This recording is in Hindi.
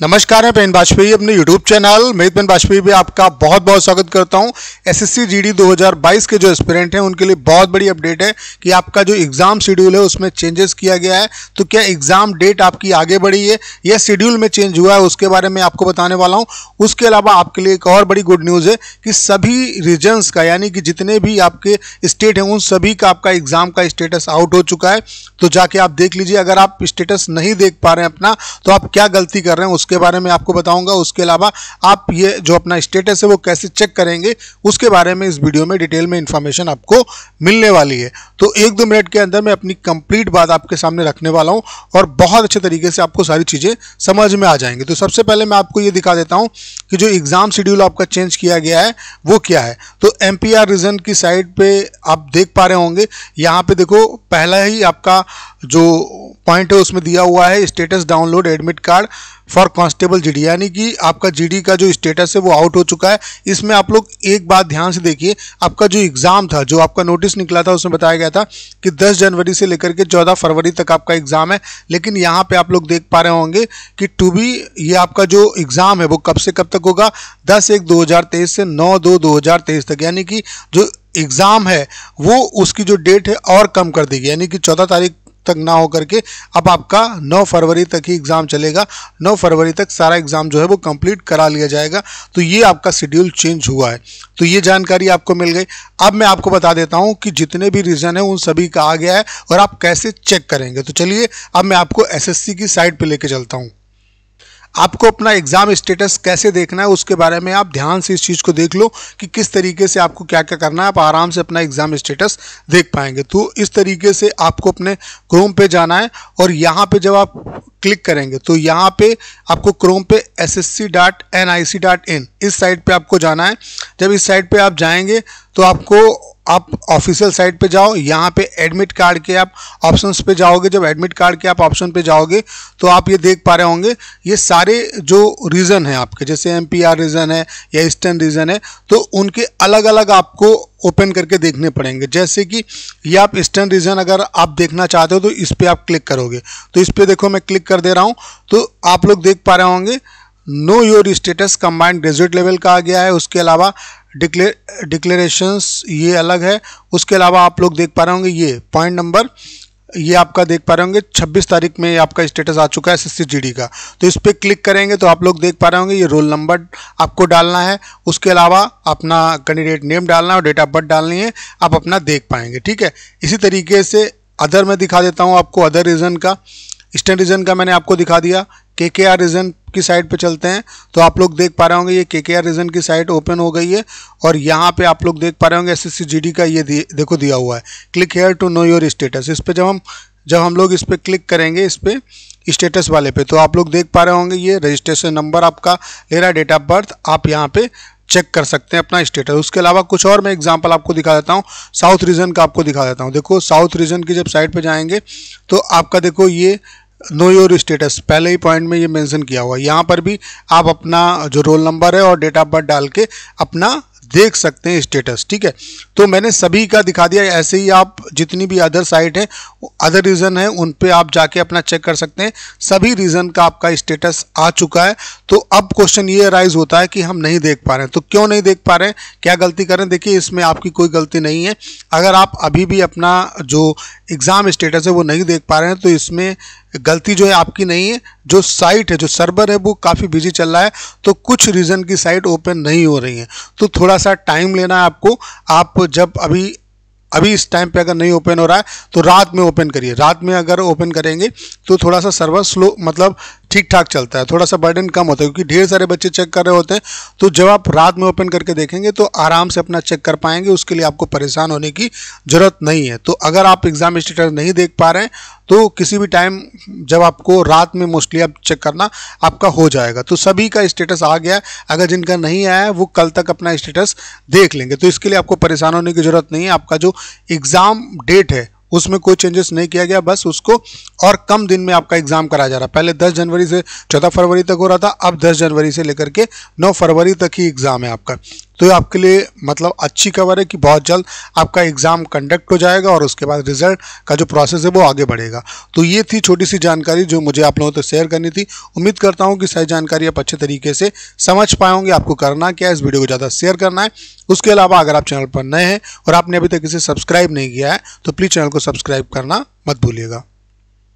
नमस्कार मैं पेन वाजपेयी अपने यूट्यूब चैनल। मेद पेन वाजपेयी पे आपका बहुत बहुत स्वागत करता हूँ। एसएससी जीडी 2022 के जो एस्पिरेंट हैं, उनके लिए बहुत बड़ी अपडेट है कि आपका जो एग्ज़ाम शेड्यूल है, उसमें चेंजेस किया गया है। तो क्या एग्ज़ाम डेट आपकी आगे बढ़ी है? या शेड्यूल में चेंज हुआ है, उसके बारे में आपको बताने वाला हूँ। उसके अलावा आपके लिए एक और बड़ी गुड न्यूज़ है कि सभी रीजन्स का, यानी कि जितने भी आपके स्टेट हैं, उन सभी का आपका एग्ज़ाम का स्टेटस आउट हो चुका है। तो जाके आप देख लीजिए, अगर आप स्टेटस नहीं देख पा रहे हैं अपना तो आप क्या गलती कर रहे हैं उसके बारे में आपको बताऊँगा। उसके अलावा आप ये जो अपना स्टेटस है वो कैसे चेक करेंगे, उसके बारे में इस वीडियो में डिटेल में इंफॉर्मेशन आपको मिलने वाली है। तो एक दो मिनट के अंदर मैं अपनी कंप्लीट बात आपके सामने रखने वाला हूँ और बहुत अच्छे तरीके से आपको सारी चीज़ें समझ में आ जाएँगी। तो सबसे पहले मैं आपको ये दिखा देता हूँ कि जो एग्ज़ाम शेड्यूल आपका चेंज किया गया है, वो क्या है। तो एम पी रीजन की साइड पे आप देख पा रहे होंगे। यहाँ पे देखो, पहला ही आपका जो पॉइंट है उसमें दिया हुआ है status download admit card for constable G D कि आपका जीडी का जो स्टेटस है वो आउट हो चुका है। इसमें आप लोग एक बात ध्यान से देखिए, आपका जो एग्ज़ाम था, जो आपका नोटिस निकला था, उसमें बताया गया था कि 10 जनवरी से लेकर के 14 फरवरी तक आपका एग्ज़ाम है। लेकिन यहाँ पे आप लोग देख पा रहे होंगे कि टू बी ये आपका जो एग्ज़ाम है, वो कब से कब तक होगा? दस एक दो से नौ दो दो तक, यानी कि जो एग्ज़ाम है, वो उसकी जो डेट है और कम कर देगी। यानी कि चौदह तारीख तक ना हो करके अब आपका 9 फरवरी तक ही एग्ज़ाम चलेगा। 9 फरवरी तक सारा एग्ज़ाम जो है वो कंप्लीट करा लिया जाएगा। तो ये आपका शेड्यूल चेंज हुआ है। तो ये जानकारी आपको मिल गई। अब मैं आपको बता देता हूँ कि जितने भी रीज़न है, उन सभी का आ गया है और आप कैसे चेक करेंगे। तो चलिए, अब मैं आपको एसएससी की साइट पर लेके चलता हूँ। आपको अपना एग्ज़ाम स्टेटस कैसे देखना है, उसके बारे में आप ध्यान से इस चीज़ को देख लो कि किस तरीके से आपको क्या क्या करना है, आप आराम से अपना एग्ज़ाम स्टेटस देख पाएँगे। तो इस तरीके से आपको अपने क्रोम पे जाना है और यहाँ पे जब आप क्लिक करेंगे तो यहाँ पे आपको क्रोम पे S S C dot N I C dot in इस साइट पर आपको जाना है। जब इस साइट पर आप जाएँगे तो आपको आप ऑफिशियल साइट पे जाओ, यहाँ पे एडमिट कार्ड के आप ऑप्शंस पे जाओगे। जब एडमिट कार्ड के आप ऑप्शन पे जाओगे तो आप ये देख पा रहे होंगे, ये सारे जो रीज़न है आपके, जैसे एम पी आर रीज़न है या ईस्टर्न रीज़न है तो उनके अलग अलग आपको ओपन करके देखने पड़ेंगे। जैसे कि ये आप ईस्टर्न रीजन अगर आप देखना चाहते हो तो इस पर आप क्लिक करोगे। तो इस पर देखो, मैं क्लिक कर दे रहा हूँ तो आप लोग देख पा रहे होंगे know your status combined graduate level का आ गया है। उसके अलावा डिक्लेर डिक्लेरेशंस ये अलग है। उसके अलावा आप लोग देख पा रहे होंगे ये पॉइंट नंबर ये आपका देख पा रहे होंगे 26 तारीख में आपका स्टेटस आ चुका है एस एस का। तो इस पर क्लिक करेंगे तो आप लोग देख पा रहे होंगे ये रोल नंबर आपको डालना है। उसके अलावा अपना कैंडिडेट नेम डालना है और डेट ऑफ़ बर्थ डालनी है। आप अपना देख पाएँगे, ठीक है? इसी तरीके से अदर में दिखा देता हूँ आपको अदर रीज़न का। ईस्टर्न रीजन का मैंने आपको दिखा दिया। के के आर रीजन की साइड पे चलते हैं। तो आप लोग देख पा रहे होंगे, ये के के आर रीजन की साइट ओपन हो गई है और यहाँ पे आप लोग देख पा रहे होंगे एस एस का ये देखो दिया हुआ है। Click here to know your status इस पर जब हम जब हम लोग इस पर क्लिक करेंगे इस पर स्टेटस वाले पे तो आप लोग देख पा रहे होंगे, ये रजिस्ट्रेशन नंबर आपका ले रहा है डेट ऑफ़ बर्थ आप यहाँ पे चेक कर सकते हैं अपना स्टेटस उसके अलावा कुछ और मैं एग्जांपल आपको दिखा देता हूँ साउथ रीजन का आपको दिखा देता हूँ। देखो साउथ रीजन की जब साइड पे जाएँगे तो आपका देखो ये नो योर स्टेटस पहले ही पॉइंट में ये मेंशन किया हुआ यहाँ पर भी आप अपना जो रोल नंबर है और डेट ऑफ़ बर्थ डाल के अपना देख सकते हैं स्टेटस ठीक है? तो मैंने सभी का दिखा दिया, ऐसे ही आप जितनी भी अदर साइट है अदर रीज़न है, उन पे आप जाके अपना चेक कर सकते हैं। सभी रीज़न का आपका स्टेटस आ चुका है। तो अब क्वेश्चन ये राइज होता है कि हम नहीं देख पा रहे हैं। तो क्यों नहीं देख पा रहे हैं? क्या गलती करें देखिए, इसमें आपकी कोई गलती नहीं है। अगर आप अभी भी अपना जो एग्ज़ाम स्टेटस है, वो नहीं देख पा रहे हैं तो इसमें गलती जो है आपकी नहीं है। जो साइट है, जो सर्वर है, वो काफ़ी बिज़ी चल रहा है। तो कुछ रीज़न की साइट ओपन नहीं हो रही है। तो थोड़ा सा टाइम लेना है आपको। आप जब अभी अभी इस टाइम पे अगर नहीं ओपन हो रहा है तो रात में ओपन करिए। रात में अगर ओपन करेंगे तो थोड़ा सा सर्वर स्लो मतलब ठीक ठाक चलता है। थोड़ा सा बर्डन कम होता है, क्योंकि ढेर सारे बच्चे चेक कर रहे होते हैं। तो जब आप रात में ओपन करके देखेंगे तो आराम से अपना चेक कर पाएँगे, उसके लिए आपको परेशान होने की ज़रूरत नहीं है। तो अगर आप एग्ज़ाम स्टेटस नहीं देख पा रहे हैं तो किसी भी टाइम जब आपको रात में मोस्टली आप चेक करना, आपका हो जाएगा। तो सभी का स्टेटस आ गया अगर जिनका नहीं आया है, वो कल तक अपना स्टेटस देख लेंगे। तो इसके लिए आपको परेशान होने की ज़रूरत नहीं है। आपका जो एग्ज़ाम डेट है, उसमें कोई चेंजेस नहीं किया गया, बस उसको और कम दिन में आपका एग्ज़ाम कराया जा रहा है। पहले 10 जनवरी से 14 फरवरी तक हो रहा था, अब 10 जनवरी से लेकर के 9 फरवरी तक ही एग्ज़ाम है आपका। तो ये आपके लिए मतलब अच्छी खबर है कि बहुत जल्द आपका एग्ज़ाम कंडक्ट हो जाएगा और उसके बाद रिज़ल्ट का जो प्रोसेस है वो आगे बढ़ेगा। तो ये थी छोटी सी जानकारी जो मुझे आप लोगों से शेयर करनी थी। उम्मीद करता हूँ कि सही जानकारी आप अच्छे तरीके से समझ पाएँगे आपको करना क्या इस वीडियो को ज़्यादा शेयर करना है। उसके अलावा अगर आप चैनल पर नए हैं और आपने अभी तक इसे सब्सक्राइब नहीं किया है तो प्लीज़ चैनल को सब्सक्राइब करना मत भूलिएगा।